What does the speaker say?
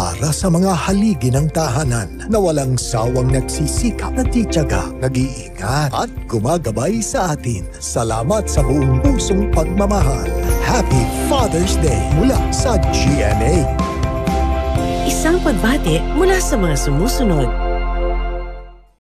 para sa mga haligi ng tahanan na walang sawang nagsisikap nagtityaga, nag-iingat at gumagabay sa atin. Salamat sa buong pusong pagmamahal. Happy Father's Day mula sa GMA. Isang pagbati mula sa mga sumusunod.